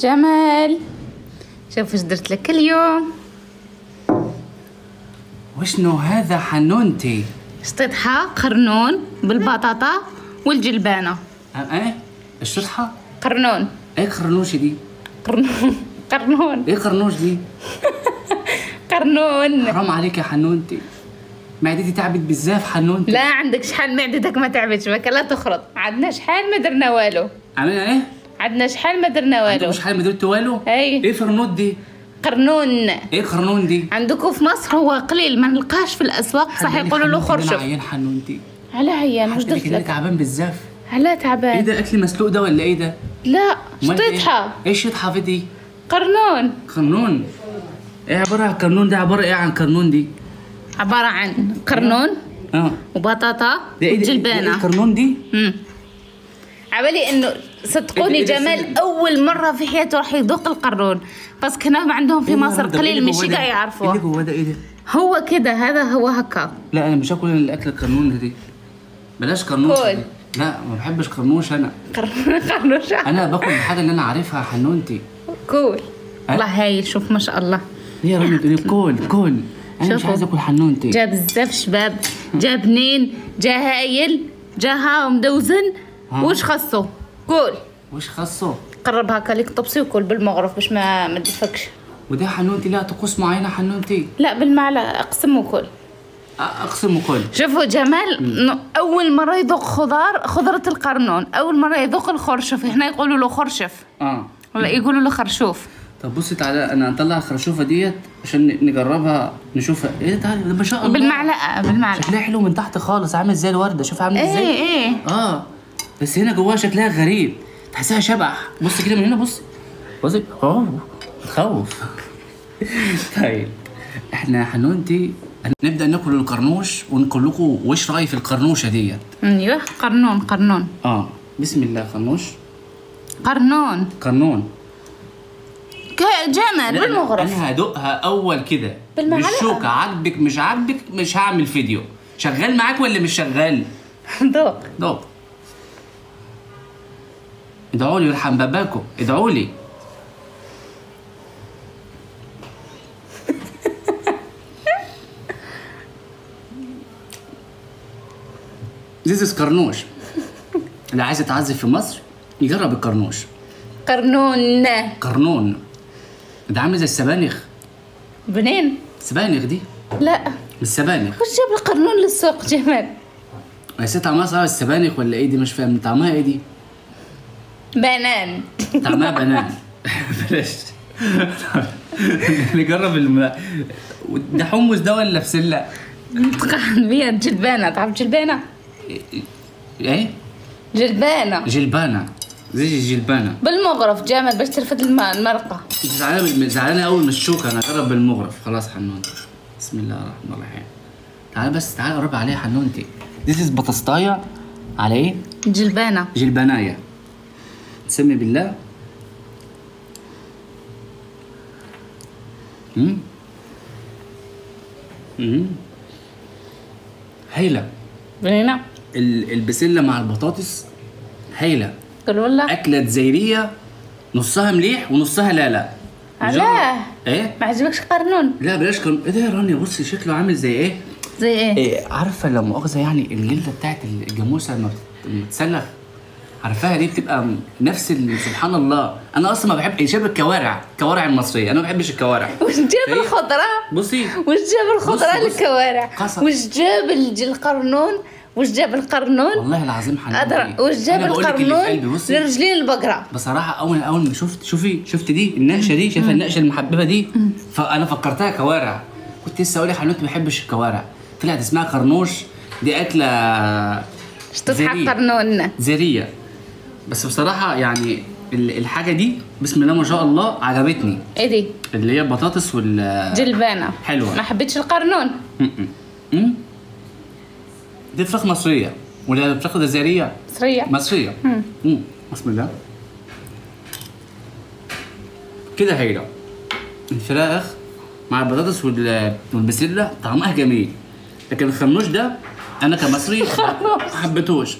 جمال. شوف إيش درت لك اليوم. وشنو هذا حنونتي شطيطحة قرنون بالبطاطا والجلبانة. أه، إيه الشطحة قرنون. إيه قرنوش دي. قرنون. قرنون. إيه قرنوش دي. قرنون. حرام عليك يا حنونتي معدتي تعبت بزاف حنونتي لا عندك شحال معدتك ما تعبتش بك لا تخرط. عندنا شحال ما درنا والو. عملنا إيه؟ عندنا شحال ما درنا والو؟ مش حال ما درت والو؟ أي. إيه فرنوت دي. قرنون. إيه قرنون دي. عندكم في مصر هو قليل ما نلقاش في الأسواق صح يقولوا له خرشف عيان حنونتي على عيان قال درت لك؟ تعبان بزاف. على إيه تعبان ده أكل مسلوق ده ولا إيه ده؟ لا إيه؟ شطيطحة إيه شطحة في دي؟ قرنون. قرنون. إيه عبارة عن قرنون ده عبارة إيه عن قرنون دي؟ عبارة عن قرنون آه. وبطاطا ده إيه ده- ده إيه وجلبانة. القرنون دي؟ امم عبالي إنه صدقوني جمال؟ أول مرة في حياته راح يذوق القرنون بس كنا عندهم في مصر قليل مش اللي يعرفوه. جواه ده إيه ده؟ هو كده هذا هو هكا. لا أنا مش هاكل الأكل القرنون دي بلاش قرنوش كل. دي. لا ما بحبش قرنوش أنا. قرنون قرنون أنا باكل الحاجة اللي أنا عارفها حنونتي. كول أه؟ والله هاي شوف ما شاء الله. يا رامي تقولي كل كل أنا مش. عايز أكل حنونتي. جاب بزاف شباب جاب بنين جا هايل جا ها مدوزن ها. وش خصو قول. وش خاصه قرب هكا ليك طبسي وكل بالمغرف باش ما ما تدفكش. وده حنونتي لها طقوس معينة حنونتي. لا بالمعلقه أقسم وكل. أقسم وكل. شوفوا جمال أول مرة يذوق خضار خضرة القرنون. أول مرة يذوق الخرشف هنا يقولوا له خرشف. آه. ولا يقولوا له خرشوف. طب بصي تعالى أنا هنطلع الخرشوفة ديت عشان نجربها نشوفها إيه تعالى ما شاء الله. بالمعلقه بالمعلقه شكلها حلو من تحت خالص عامل زي الوردة. شوف عامل إيه إزاي؟ إيه. آه. بس هنا جواها شكلها غريب. تحسها شبح بص كده من هنا بص. بصي آه تخوف طيب. إحنا حنونتي نبدا ناكل القرنوش ونقول لكم وش رايي في القرنوشة ديت. أيوه قرنون قرنون. آه. بسم الله. قرنوش. قرنون. قرنون. لا، بالمغرف أنا هدوقها أول كده. بالشوكة. عاجبك مش عاجبك مش هعمل فيديو. شغال معاك ولا مش شغال؟ ذوق. دوق ادعوا لي يرحم باباكم ادعوا لي. زيزس قرنوش اللي عايز يتعذب في مصر يجرب القرنوش قرنون قرنون ده عامل زي السبانخ. بنين السبانخ دي؟ لا. السبانخ. وش جاب القرنون للسوق جمال. بس طعمها صعب السبانخ ولا إيه دي؟ مش فاهم. طعمها إيه دي؟ بنان. طعمها بنان. بلاش. نجرب الم... ده حمص ده ولا بسلة؟ نتقحن بيها جلبانة. تعرف جلبانة؟ إيه؟ جلبانة. جلبانة. زي الجلبانه بالمغرف جامد. باش ترفد انت زعلانه زعلانه قوي من الشوكه أنا أجرب بالمغرف. خلاص حنونتي بسم الله الرحمن الرحيم. تعال بس تعال قرب عليها حنونتي This is بطاطايه على إيه؟ جلبانة. جلباناية. تسمي بالله. امم امم هايله البسلة مع البطاطس هايله والله أكلة جزائريه نصها مليح ونصها لا لا. علاه. إيه؟ ما عجبكش قرنون؟ لا بلاش كان إيه ده يا رانيا؟ بصي شكله عامل زي إيه؟ زي إيه؟ إيه عارفة لا مؤاخذة يعني الجلدة بتاعت الجاموسة لما لما بتتسلخ؟ عارفاها دي بتبقى نفس سبحان الله. أنا أصلا ما بحب شبه الكوارع الكوارع المصرية. أنا ما بحبش الكوارع. وش جاب الخضرة؟ بصي. وش جاب بص. للكوارع. وش جاب القرنون؟ وش جاب القرنون؟ والله العظيم حنان وش جاب القرنون لرجلين البقرة. بصراحة أول أول ما شفت شوفي شفت دي النقشة دي شايفة النقشة المحببة دي؟ فأنا فكرتها كوارع. كنت لسه أقول لحنوت ما بحبش الكوارع. طلعت اسمها قرنوش. دي أكلة اش تضحك. قرنون. زرية. بس بصراحة يعني ال- الحاجة دي بسم الله ما شاء الله عجبتني. إيه دي؟ اللي هي البطاطس وال جلبانة. حلوة. ما حبيتش القرنون. م-م. م? دي فراخ مصرية. ولا فراخ جزائرية؟ سريع مصرية. مم. بسم الله. كده هيدا الفراخ مع البطاطس وال- والبسلة طعمها جميل. لكن الخرنوش ده أنا كمصري ما حبيتهوش.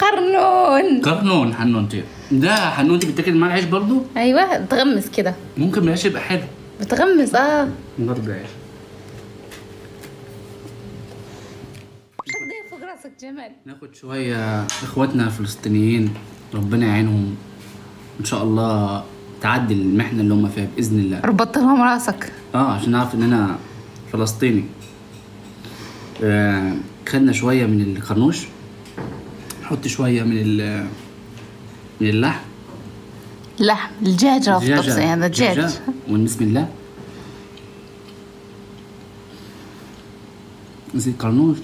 قرنون. قرنون حنونتي ده حنون انت بتاكل مع العيش برضو؟ أيوه تغمس كده. ممكن العيش يبقى حلو. بتغمس آه. العيش خد فوق راسك جمال. ناخد شوية إخواتنا الفلسطينيين ربنا يعينهم. إن شاء الله تعدي المحنة اللي هم فيها بإذن الله. ربطت لهم راسك. آه عشان أعرف إن أنا فلسطيني. آه خدنا شوية من القرنوش. نحط شوية من ال من اللحم. لحم الدجاجة في دجاجة- الطبسة هذا دجاج. بسم الله. زي القرنوش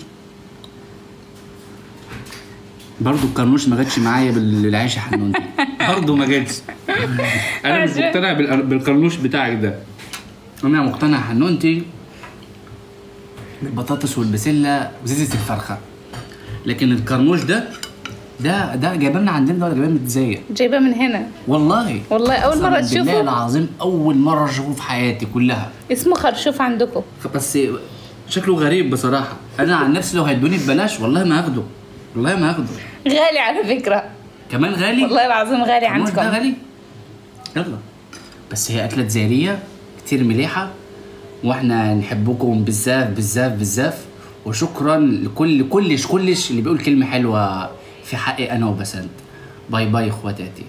برضو القرنوش ما جاتش معايا بالعيش يا حنون. برضو ما جاتش. أنا مش مقتنع بالقر- بالقرنوش بتاعك ده. أنا مقتنع حنونتي. بالبطاطس والبسلة وزيزة الفرخة. لكن القرنوش ده ده ده جايباه من عندنا ده ولا جايباه من الجزائر. جايبة من هنا. والله. والله أول مرة قسماً بالله تشوفه؟ العظيم أول مرة أشوفه في حياتي كلها. اسمه خرشوف عندكم. بس شكله غريب بصراحة. أنا عن نفسي لو هيدوني ببلاش والله ما هاخده. والله ما هاخده. غالي على فكرة. كمان غالي؟ والله العظيم غالي القرنوش ده عندكم غالي؟ يلا. بس هي أكلة جزائرية كتير مليحة وإحنا نحبكم بزاف بزاف بزاف وشكرا لكل كلش كلش اللي بيقول كلمة حلوة. في حقي أنا وبسنت. باي باي اخواتاتي